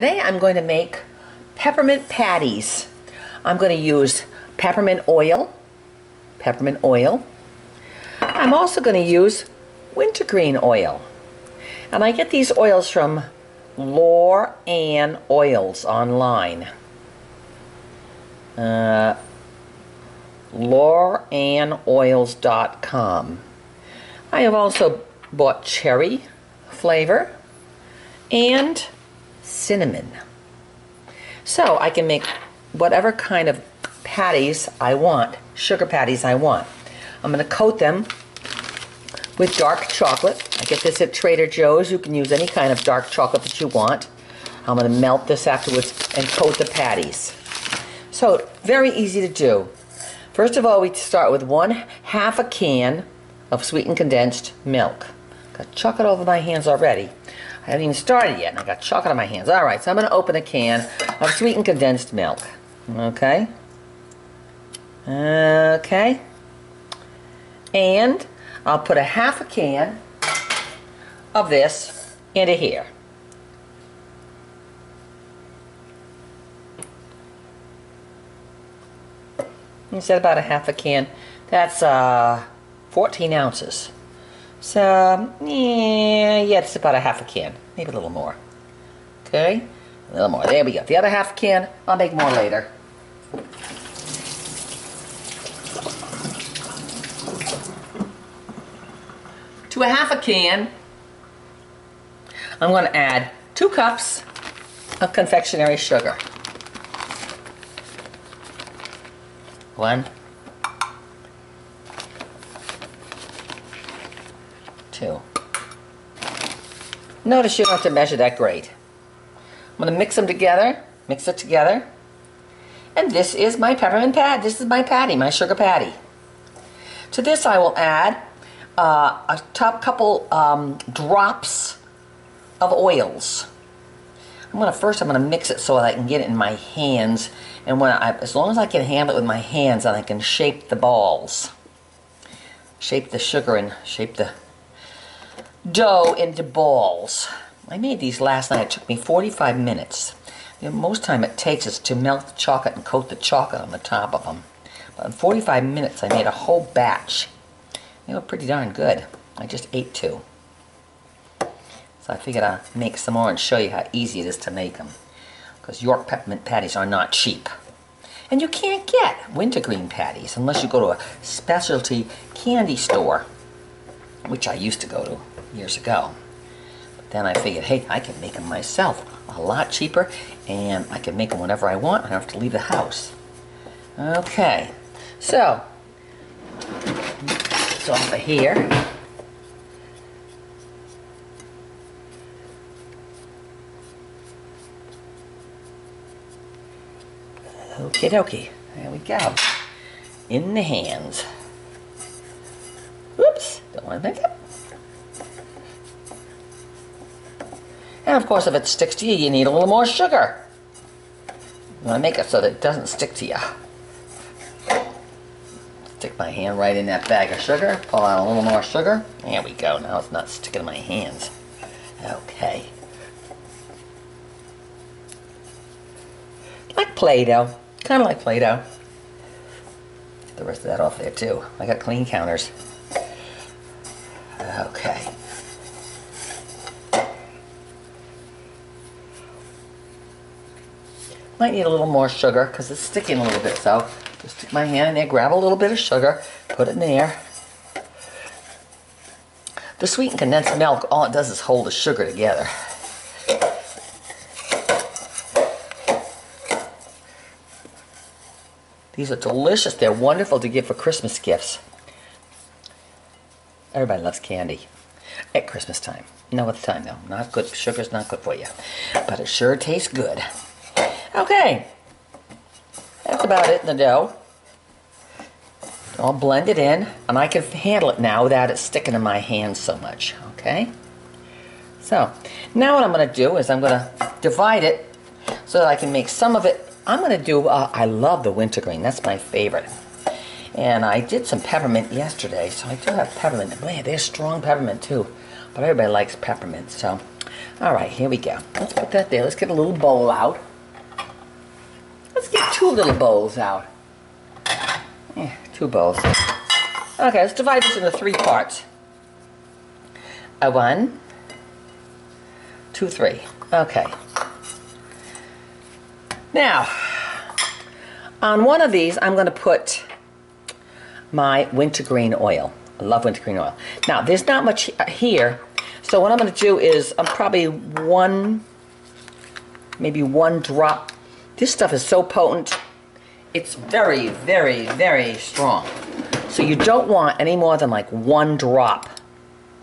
Today I'm going to make peppermint patties. I'm going to use peppermint oil, peppermint oil. I'm also going to use wintergreen oil. And I get these oils from Lore Ann Oils online. Uh, LorAnnOils.com. I have also bought cherry flavor and cinnamon. So I can make whatever kind of patties I want, sugar patties I want. I'm going to coat them with dark chocolate. I get this at Trader Joe's. You can use any kind of dark chocolate that you want. I'm going to melt this afterwards and coat the patties. So very easy to do. First of all, we start with one half a can of sweetened condensed milk. Got chocolate all over my hands already. I haven't even started yet, and I got chocolate on my hands. All right, so I'm going to open a can of sweetened condensed milk. Okay. Okay. And I'll put a half a can of this into here. You said about a half a can. That's uh, 14 ounces. So, yeah, yeah, it's about a half a can. Maybe a little more. Okay? A little more. There we go. The other half can, I'll make more later. To a half a can, I'm going to add two cups of confectionery sugar. One, two. Notice you don't have to measure that great. I'm going to mix them together, mix it together. And this is my peppermint pad. This is my patty, my sugar patty. To this I will add uh, a top couple um, drops of oils. I'm gonna first I'm gonna mix it so that I can get it in my hands and when I, as long as I can handle it with my hands then I can shape the balls shape the sugar and shape the dough into balls. I made these last night. It took me 45 minutes. Know, most time it takes is to melt the chocolate and coat the chocolate on the top of them but in 45 minutes I made a whole batch. They were pretty darn good. I just ate two. So I figured I'd make some more and show you how easy it is to make them. Because York peppermint patties are not cheap. And you can't get wintergreen patties unless you go to a specialty candy store, which I used to go to years ago. But then I figured, hey, I can make them myself a lot cheaper and I can make them whenever I want. I don't have to leave the house. Okay, so, it's of here. Okie dokie. There we go. In the hands. Oops. Don't want to make it. And of course, if it sticks to you, you need a little more sugar. Want to make it so that it doesn't stick to you. Stick my hand right in that bag of sugar. Pull out a little more sugar. There we go. Now it's not sticking to my hands. Okay. Like Play-Doh. Kind of like Play-Doh. Get the rest of that off there too. I got clean counters. Okay. Might need a little more sugar because it's sticking a little bit. So just stick my hand in there, grab a little bit of sugar, put it in there. The sweetened condensed milk, all it does is hold the sugar together. These are delicious. They're wonderful to give for Christmas gifts. Everybody loves candy at Christmas time. No other time though. Not good. Sugar's not good for you. But it sure tastes good. Okay. That's about it in the dough. I'll blend it in. And I can handle it now without it sticking in my hands so much. Okay. So, now what I'm going to do is I'm going to divide it so that I can make some of it I'm going to do, uh, I love the wintergreen. That's my favorite. And I did some peppermint yesterday, so I do have peppermint. Man, they're strong peppermint too. But everybody likes peppermint, so All right, here we go. Let's put that there. Let's get a little bowl out. Two little bowls out. Yeah, two bowls. Okay, let's divide this into three parts. A one, two, three. Okay. Now, on one of these, I'm going to put my wintergreen oil. I love wintergreen oil. Now, there's not much here, so what I'm going to do is I'm probably one, maybe one drop. This stuff is so potent. It's very, very, very strong. So you don't want any more than like one drop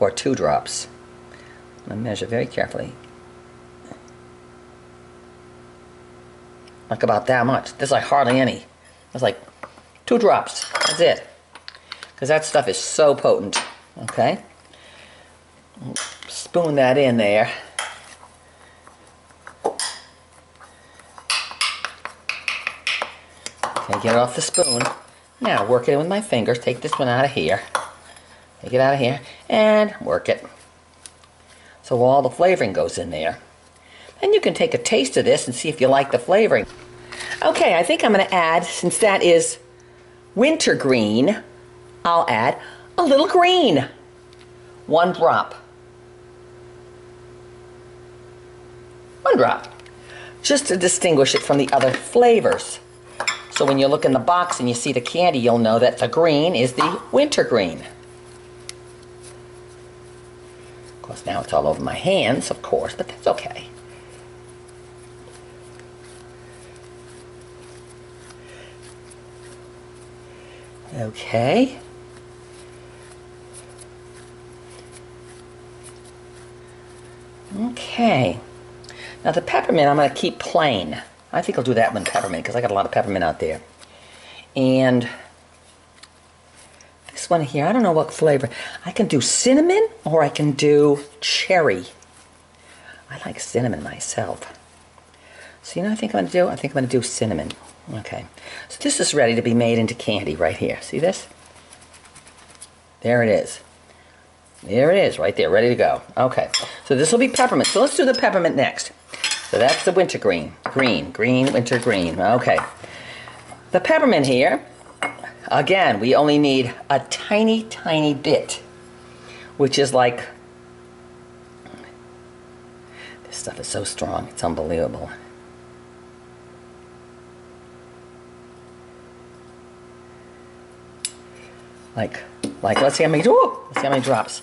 or two drops. I measure very carefully. Like about that much. There's like hardly any. There's like two drops. That's it. Because that stuff is so potent. Okay? Spoon that in there. Get it off the spoon. Now work it in with my fingers. Take this one out of here. Take it out of here and work it. So all the flavoring goes in there. And you can take a taste of this and see if you like the flavoring. Okay, I think I'm going to add, since that is wintergreen, I'll add a little green. One drop. One drop. Just to distinguish it from the other flavors. So when you look in the box and you see the candy, you'll know that the green is the wintergreen. Of course, now it's all over my hands, of course, but that's okay. Okay. Okay. Now the peppermint I'm going to keep plain. I think I'll do that one peppermint because I got a lot of peppermint out there. And this one here, I don't know what flavor. I can do cinnamon or I can do cherry. I like cinnamon myself. So you know I think I'm going to do? I think I'm going to do cinnamon. Okay. So this is ready to be made into candy right here. See this? There it is. There it is, right there, ready to go. Okay, so this will be peppermint. So let's do the peppermint next. So that's the wintergreen. Green, green, wintergreen. Okay. The peppermint here, again, we only need a tiny, tiny bit, which is like, this stuff is so strong, it's unbelievable. Like, like, let's see how many, ooh, let's see how many drops.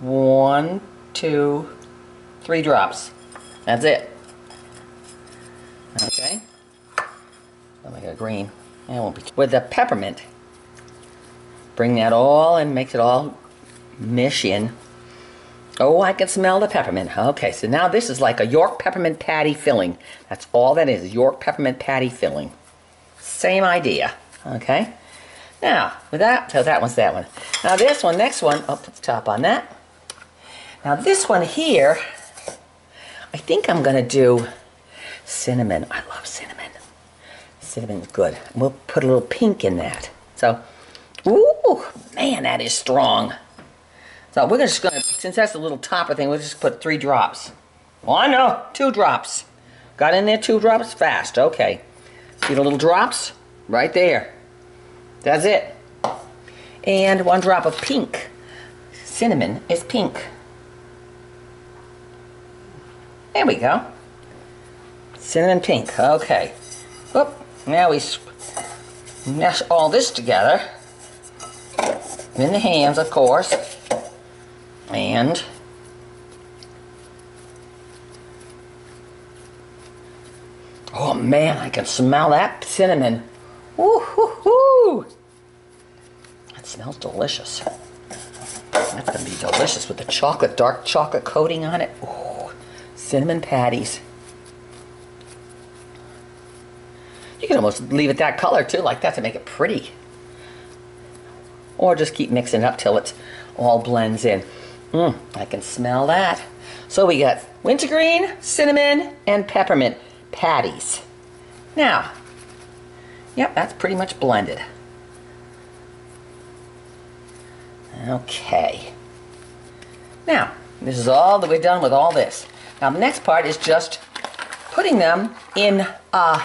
One, two, three drops. That's it. Okay. I'll make it green. It won't be. With the peppermint, bring that all and makes it all mish in. Oh, I can smell the peppermint. Okay, so now this is like a York peppermint patty filling. That's all that is, York peppermint patty filling. Same idea. Okay. Now, with that, so that one's that one. Now this one, next one, oh, put the top on that. Now this one here, I think I'm gonna do cinnamon. I love cinnamon. Cinnamon's good. We'll put a little pink in that. So, ooh, man, that is strong. So we're just gonna, since that's a little topper thing, we'll just put three drops. Oh, know, two drops. Got in there two drops? Fast, okay. See the little drops? Right there. That's it. And one drop of pink. Cinnamon is pink. There we go. Cinnamon pink. Okay. Oop. Now we mesh all this together. In the hands, of course. And Oh man, I can smell that cinnamon. Woo hoo hoo! That smells delicious. That's gonna be delicious with the chocolate, dark chocolate coating on it. Ooh, cinnamon patties. You can almost leave it that color too, like that to make it pretty. Or just keep mixing it up till it all blends in. Mmm, I can smell that. So we got wintergreen, cinnamon, and peppermint patties. Now, Yep, that's pretty much blended. Okay. Now, This is all that we're done with all this. Now the next part is just putting them in, uh,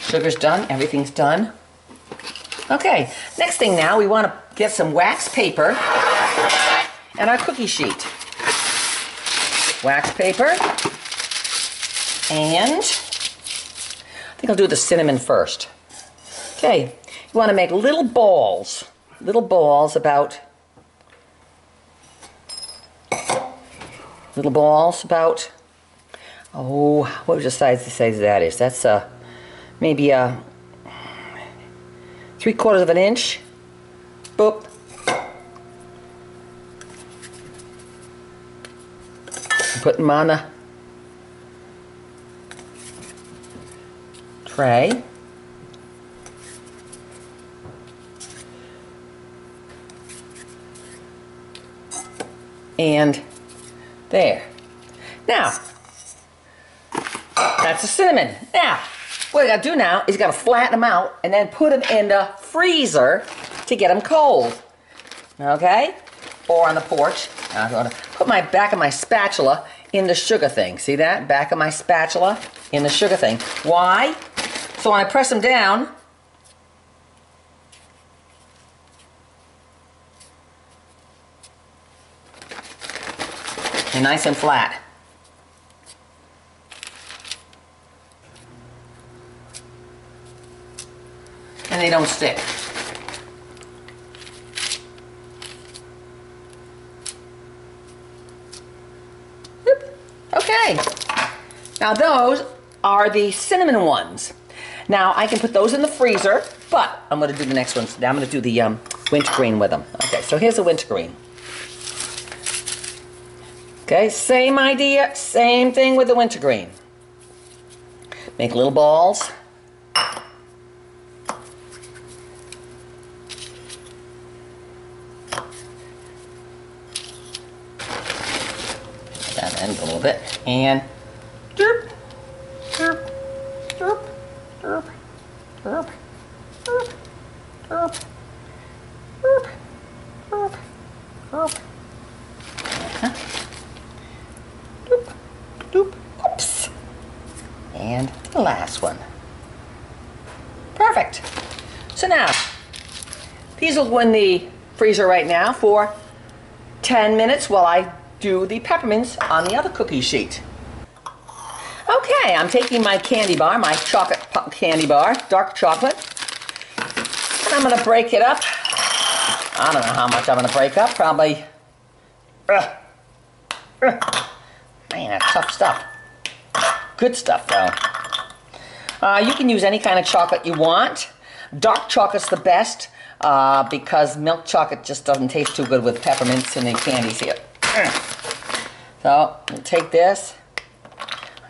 sugar's done, everything's done. Okay, next thing now, we want to get some wax paper and our cookie sheet. Wax paper and I think I'll do the cinnamon first. Okay, you want to make little balls, little balls about little balls about. Oh what was the size the size that is? That's uh maybe a three quarters of an inch. Boop. Put them on the tray. And there. Now, that's the cinnamon. Now, what I gotta do now is gotta flatten them out and then put them in the freezer to get them cold. Okay? Or on the porch. I'm gonna put my back of my spatula in the sugar thing. See that? Back of my spatula in the sugar thing. Why? So when I press them down, nice and flat. And they don't stick. Okay. Now those are the cinnamon ones. Now I can put those in the freezer, but I'm going to do the next ones. Now I'm to do the um, wintergreen with them. Okay, so here's the wintergreen. Okay, same idea, same thing with the wintergreen. Make little balls. That a little bit. And in the freezer right now for 10 minutes while I do the peppermints on the other cookie sheet. Okay, I'm taking my candy bar, my chocolate candy bar, dark chocolate, and I'm gonna break it up. I don't know how much I'm gonna break up, probably. Uh, uh, Man, that's tough stuff. Good stuff, though. Uh, you can use any kind of chocolate you want. Dark chocolate's the best uh, because milk chocolate just doesn't taste too good with peppermints and the candies here. So, we'll take this.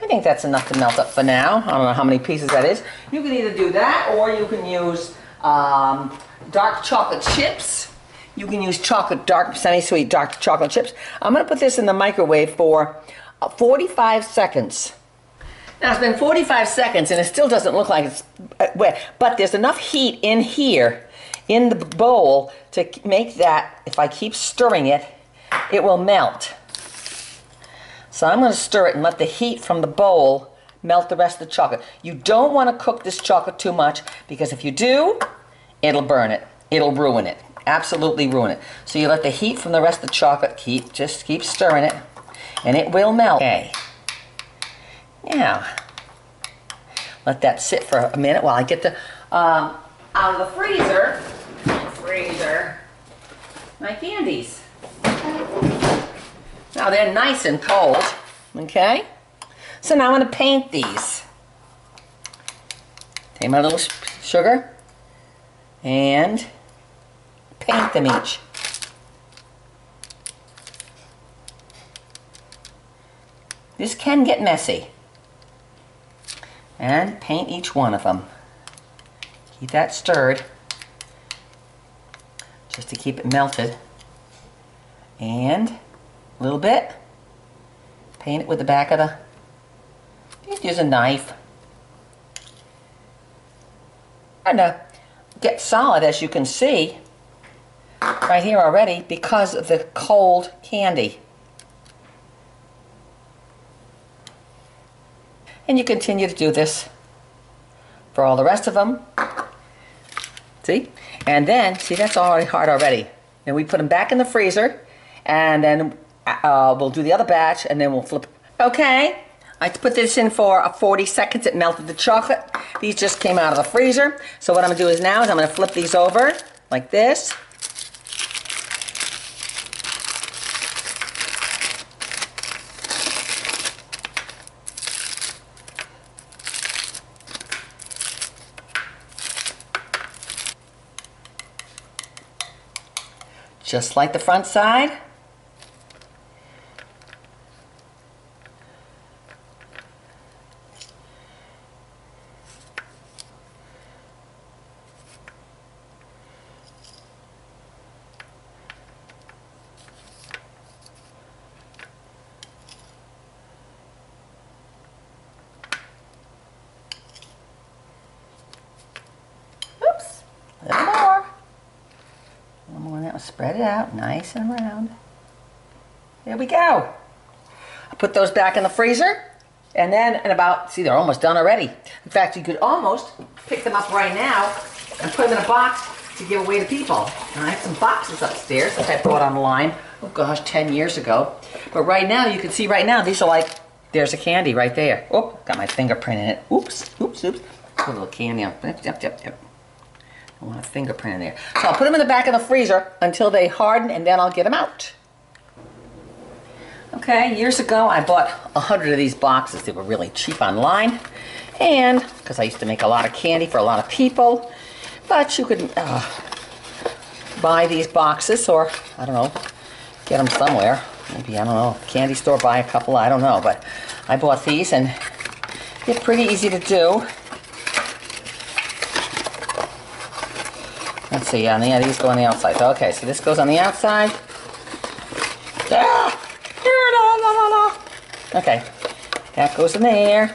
I think that's enough to melt up for now. I don't know how many pieces that is. You can either do that or you can use um, dark chocolate chips. You can use chocolate, dark, semi-sweet dark chocolate chips. I'm going to put this in the microwave for 45 seconds. Now it's been 45 seconds and it still doesn't look like it's uh, wet, but there's enough heat in here, in the bowl, to make that, if I keep stirring it, it will melt. So I'm going to stir it and let the heat from the bowl melt the rest of the chocolate. You don't want to cook this chocolate too much because if you do, it'll burn it. It'll ruin it. Absolutely ruin it. So you let the heat from the rest of the chocolate keep, just keep stirring it and it will melt. Okay. Now, let that sit for a minute while I get the um, out of the freezer, freezer, my candies. Now they're nice and cold, okay? So now I'm gonna paint these. Take my little sugar and paint them each. This can get messy. And paint each one of them. Keep that stirred just to keep it melted. And a little bit, paint it with the back of the, just use a knife. And uh, get solid as you can see right here already because of the cold candy. And you continue to do this for all the rest of them. See? And then, see, that's already hard already. And we put them back in the freezer, and then uh, we'll do the other batch, and then we'll flip. Okay, I put this in for 40 seconds. It melted the chocolate. These just came out of the freezer. So what I'm gonna do is now is I'm gonna flip these over like this. Just like the front side. Oops, a little more. A little more than that. Spread it out nice and round. There we go. I put those back in the freezer. And then in about, see, they're almost done already. In fact, you could almost pick them up right now and put them in a box to give away to people. And I have some boxes upstairs that I bought online, oh gosh, 10 years ago. But right now, you can see right now, these are like, there's a candy right there. Oh, got my fingerprint in it. Oops, oops, oops. Put a little candy on. Yep, yep, yep, yep. I want a fingerprint in there. So I'll put them in the back of the freezer until they harden and then I'll get them out. Okay, years ago I bought a hundred of these boxes. They were really cheap online. And, because I used to make a lot of candy for a lot of people. But you could uh, buy these boxes or, I don't know, get them somewhere. Maybe, I don't know, candy store, buy a couple, I don't know. But I bought these and they're pretty easy to do. Let's see, yeah, yeah, these go on the outside. Okay, so this goes on the outside. Ah! Okay, that goes in there.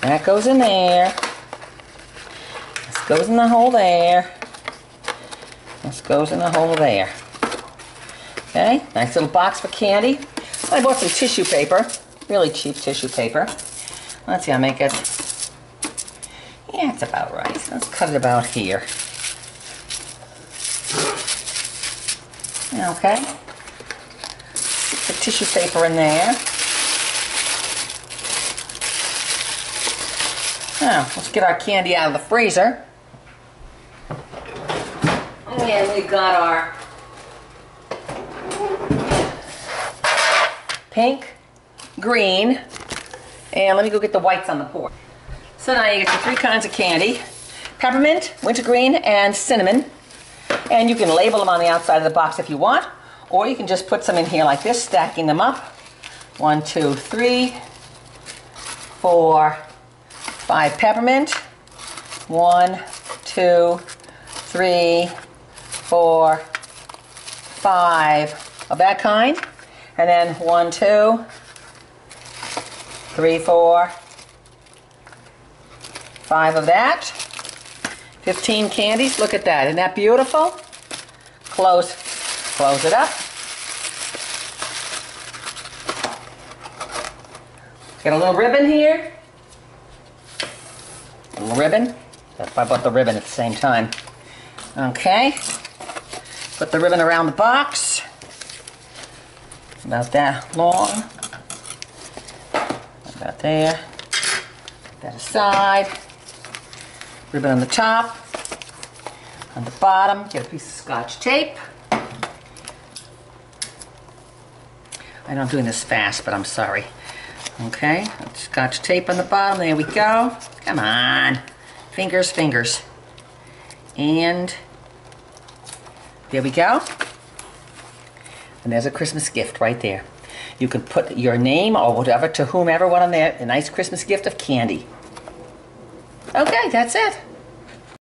That goes in there. This goes in the hole there. This goes in the hole there. Okay, nice little box for candy. I bought some tissue paper, really cheap tissue paper. Let's see, I'll make it. Yeah, it's about right. Let's cut it about here. Okay. Put tissue paper in there. Now, let's get our candy out of the freezer. Oh, and we got our pink, green, and let me go get the whites on the board. So now you get your three kinds of candy. Peppermint, wintergreen, and cinnamon. And you can label them on the outside of the box if you want, or you can just put some in here like this, stacking them up. One, two, three, four, five peppermint. One, two, three, four, five of that kind. And then one, two, three, four, five of that. 15 candies. Look at that. Isn't that beautiful? Close, close it up. Get a little ribbon here. A little ribbon. I bought the ribbon at the same time. Okay. Put the ribbon around the box. About that long. About there. Put that aside ribbon on the top, on the bottom, get a piece of scotch tape. I know I'm doing this fast, but I'm sorry. Okay, scotch tape on the bottom, there we go. Come on, fingers, fingers. And there we go. And there's a Christmas gift right there. You can put your name or whatever to whomever want on there, a nice Christmas gift of candy. Okay, that's it.